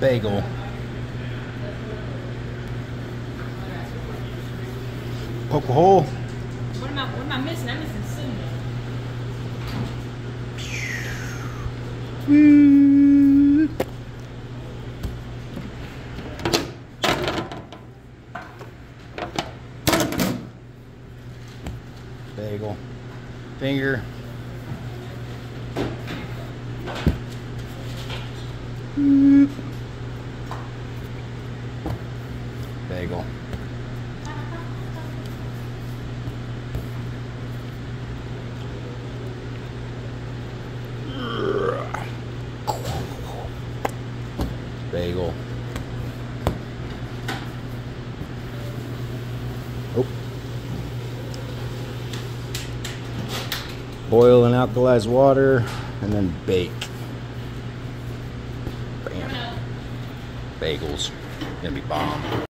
Bagel. Poke a hole. What am I, what am I missing? I'm missing cinnamon. Bagel. Finger. Bagel. Bagel. Oh. Boil in alkalized water and then bake. Bagels. Gonna be bomb.